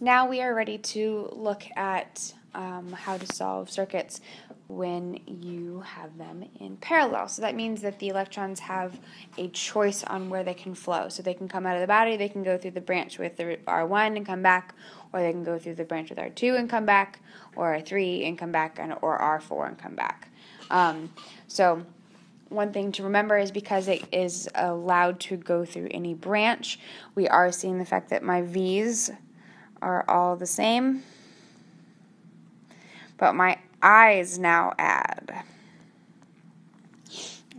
Now we are ready to look at um, how to solve circuits when you have them in parallel. So that means that the electrons have a choice on where they can flow. So they can come out of the battery, they can go through the branch with the R1 and come back, or they can go through the branch with R2 and come back, or R3 and come back, and, or R4 and come back. Um, so one thing to remember is because it is allowed to go through any branch, we are seeing the fact that my V's are all the same, but my I's now add.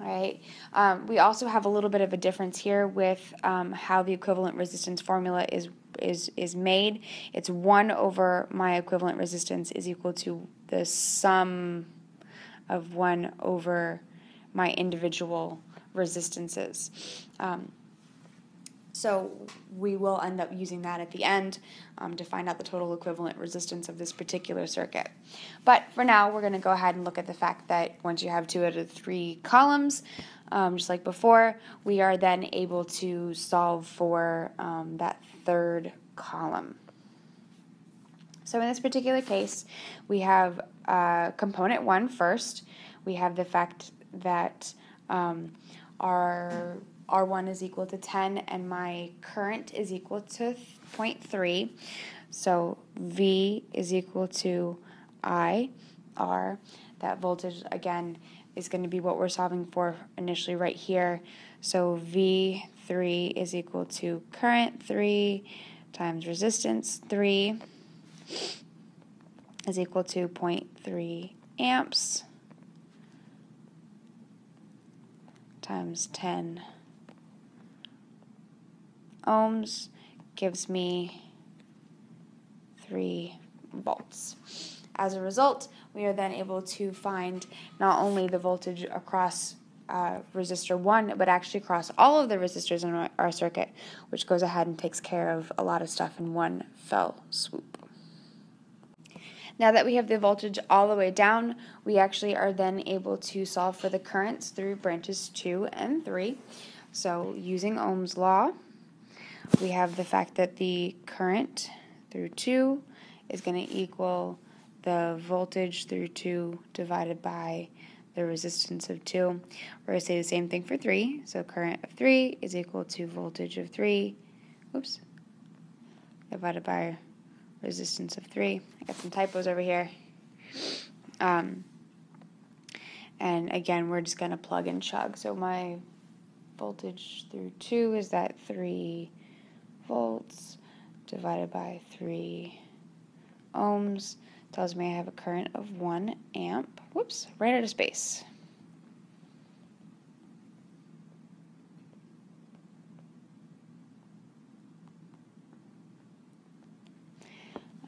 All right. Um, we also have a little bit of a difference here with um, how the equivalent resistance formula is is is made. It's one over my equivalent resistance is equal to the sum of one over my individual resistances. Um, so we will end up using that at the end um, to find out the total equivalent resistance of this particular circuit. But for now, we're going to go ahead and look at the fact that once you have two out of three columns, um, just like before, we are then able to solve for um, that third column. So in this particular case, we have uh, component one first. We have the fact that um, our R1 is equal to 10 and my current is equal to 0.3. So V is equal to I, R. That voltage, again, is going to be what we're solving for initially right here. So V3 is equal to current 3 times resistance 3 is equal to 0.3 amps times 10 ohms gives me 3 volts. As a result, we are then able to find not only the voltage across uh, resistor 1, but actually across all of the resistors in our, our circuit, which goes ahead and takes care of a lot of stuff in one fell swoop. Now that we have the voltage all the way down, we actually are then able to solve for the currents through branches 2 and 3. So using Ohm's law, we have the fact that the current through 2 is going to equal the voltage through 2 divided by the resistance of 2. We're going to say the same thing for 3. So current of 3 is equal to voltage of 3, oops, divided by resistance of 3. I got some typos over here. Um, and again, we're just going to plug and chug. So my voltage through 2 is that 3 volts divided by 3 ohms tells me I have a current of 1 amp. Whoops, right out of space.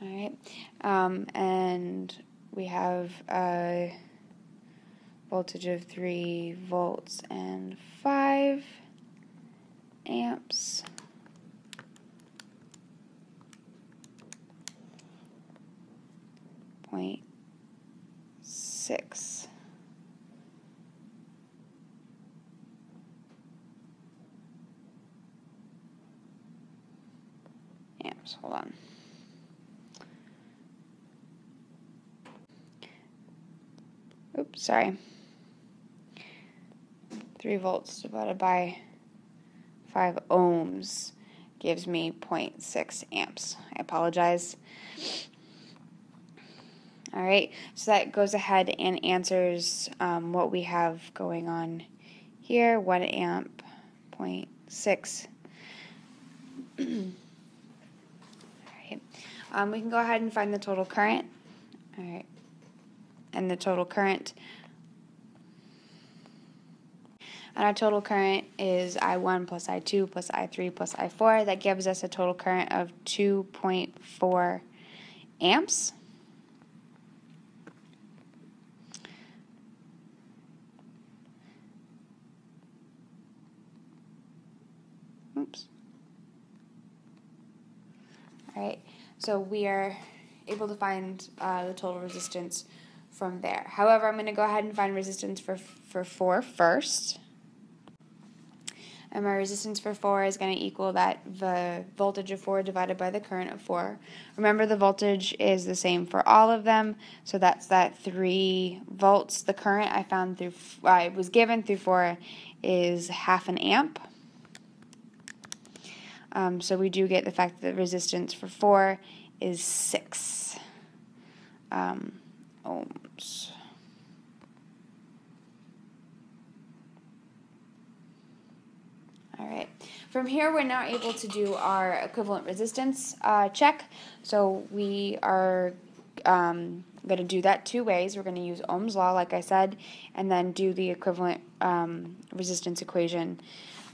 All right, um, and we have a voltage of 3 volts and 5 amps. Point six. Amps, hold on. Oops, sorry. 3 volts divided by 5 ohms gives me 0.6 amps. I apologize. All right, so that goes ahead and answers um, what we have going on here 1 amp, 0.6. All right, um, we can go ahead and find the total current. All right and the total current. And our total current is I1 plus I2 plus I3 plus I4. That gives us a total current of 2.4 amps. Oops. All right, so we are able to find uh, the total resistance from there. However, I'm going to go ahead and find resistance for, for 4 first. and my resistance for 4 is going to equal that the voltage of 4 divided by the current of 4. Remember the voltage is the same for all of them, so that's that 3 volts. The current I found through, I was given through 4 is half an amp. Um, so we do get the fact that the resistance for 4 is 6 um, ohms. All right. From here, we're now able to do our equivalent resistance uh, check. So we are um, going to do that two ways. We're going to use Ohm's law, like I said, and then do the equivalent um, resistance equation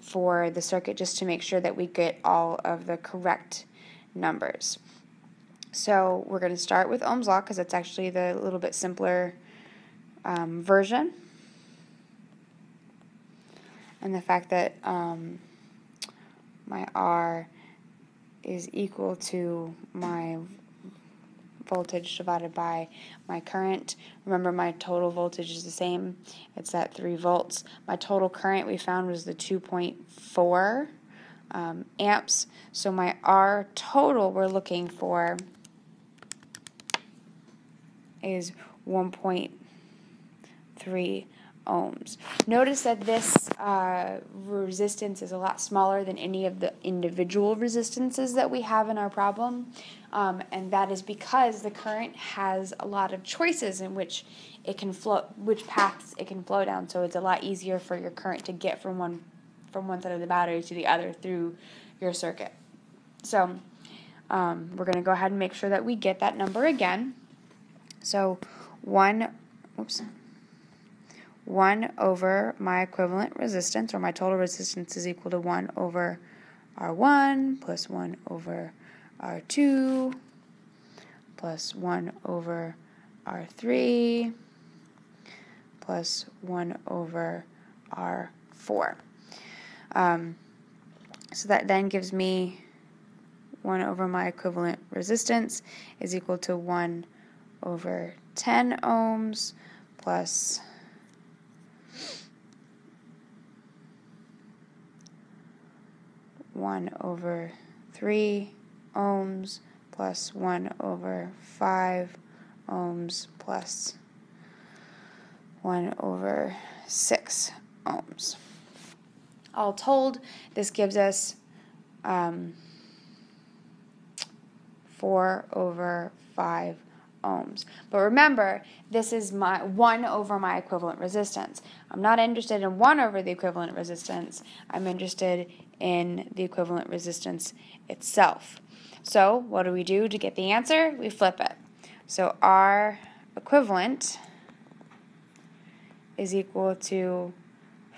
for the circuit just to make sure that we get all of the correct numbers. So we're going to start with Ohm's law because it's actually the little bit simpler um, version. And the fact that um, my R is equal to my voltage divided by my current. Remember my total voltage is the same. It's at 3 volts. My total current we found was the 2.4 um, amps. So my R total we're looking for is 1.3 ohms. Notice that this uh, resistance is a lot smaller than any of the individual resistances that we have in our problem, um, and that is because the current has a lot of choices in which it can flow, which paths it can flow down. So it's a lot easier for your current to get from one from one side of the battery to the other through your circuit. So um, we're going to go ahead and make sure that we get that number again. So 1, oops, 1 over my equivalent resistance, or my total resistance is equal to 1 over R1 plus 1 over R2 plus 1 over R3 plus 1 over R4. Um, so that then gives me 1 over my equivalent resistance is equal to 1 over 10 ohms plus one over three ohms plus one over five ohms plus one over six ohms. All told, this gives us um, 4 over 5 ohms. But remember, this is my 1 over my equivalent resistance. I'm not interested in 1 over the equivalent resistance. I'm interested in the equivalent resistance itself. So what do we do to get the answer? We flip it. So R equivalent is equal to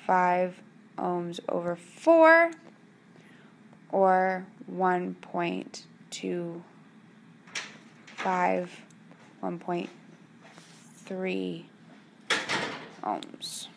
5 ohms over 4 or 1.25 1.3 ohms.